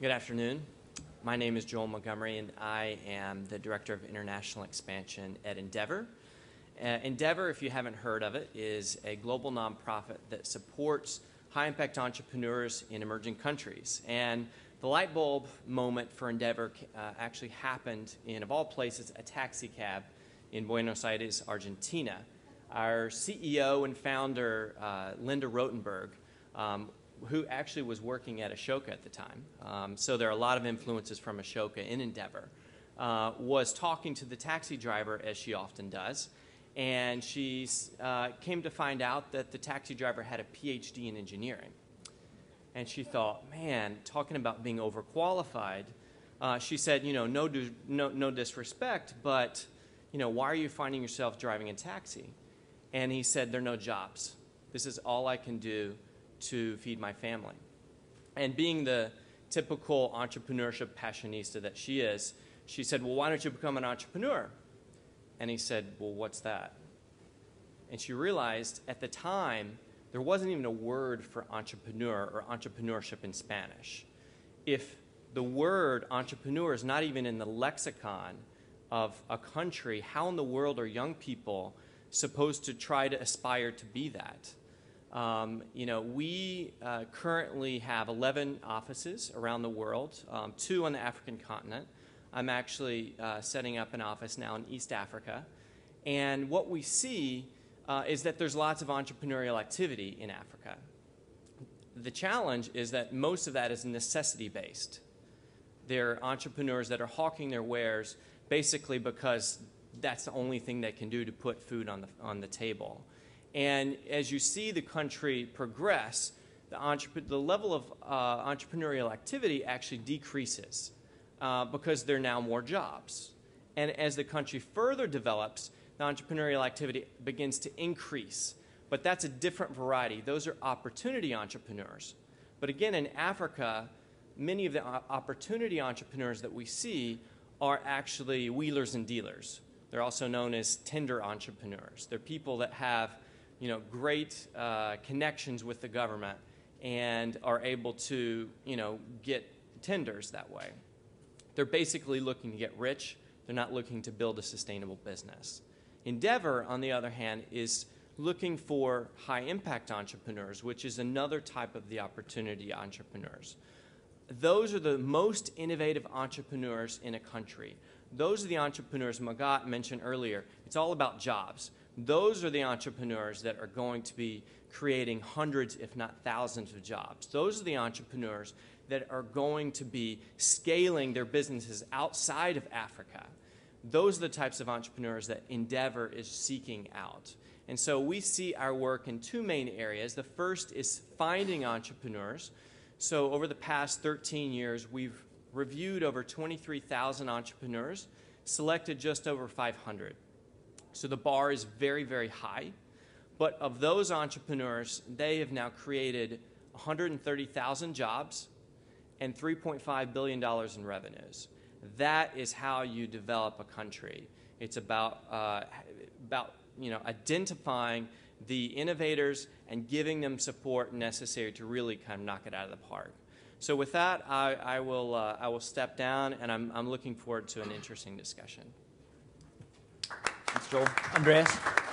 Good afternoon. My name is Joel Montgomery, and I am the Director of International Expansion at Endeavor. Uh, Endeavor, if you haven't heard of it, is a global nonprofit that supports high impact entrepreneurs in emerging countries. And the light bulb moment for Endeavor uh, actually happened in, of all places, a taxi cab in Buenos Aires, Argentina. Our CEO and founder, uh, Linda Rottenberg, um, who actually was working at Ashoka at the time, um, so there are a lot of influences from Ashoka in Endeavor, uh, was talking to the taxi driver, as she often does, and she uh, came to find out that the taxi driver had a PhD in engineering. And she thought, man, talking about being overqualified, uh, she said, you know, no, no, no disrespect, but, you know, why are you finding yourself driving a taxi? And he said, there are no jobs. This is all I can do to feed my family. And being the typical entrepreneurship passionista that she is, she said, well, why don't you become an entrepreneur? And he said, well, what's that? And she realized at the time, there wasn't even a word for entrepreneur or entrepreneurship in Spanish. If the word entrepreneur is not even in the lexicon of a country, how in the world are young people supposed to try to aspire to be that? Um, you know, we uh, currently have 11 offices around the world, um, two on the African continent. I'm actually uh, setting up an office now in East Africa. And what we see uh, is that there's lots of entrepreneurial activity in Africa. The challenge is that most of that is necessity based. There are entrepreneurs that are hawking their wares basically because that's the only thing they can do to put food on the, on the table. And as you see the country progress, the, the level of uh, entrepreneurial activity actually decreases uh, because there are now more jobs. And as the country further develops, the entrepreneurial activity begins to increase. But that's a different variety. Those are opportunity entrepreneurs. But again, in Africa, many of the opportunity entrepreneurs that we see are actually wheelers and dealers. They're also known as tender entrepreneurs. They're people that have you know, great uh, connections with the government and are able to you know, get tenders that way. They're basically looking to get rich. They're not looking to build a sustainable business. Endeavor, on the other hand, is looking for high impact entrepreneurs, which is another type of the opportunity entrepreneurs. Those are the most innovative entrepreneurs in a country. Those are the entrepreneurs Magat mentioned earlier. It's all about jobs. Those are the entrepreneurs that are going to be creating hundreds, if not thousands, of jobs. Those are the entrepreneurs that are going to be scaling their businesses outside of Africa. Those are the types of entrepreneurs that Endeavor is seeking out. And so we see our work in two main areas. The first is finding entrepreneurs. So over the past 13 years, we've reviewed over 23,000 entrepreneurs, selected just over 500. So the bar is very, very high. But of those entrepreneurs, they have now created 130,000 jobs and $3.5 billion in revenues. That is how you develop a country. It's about, uh, about you know, identifying the innovators and giving them support necessary to really kind of knock it out of the park. So with that, I, I will, uh, I will step down, and I'm, I'm looking forward to an interesting discussion. Thanks, Joel. Andreas?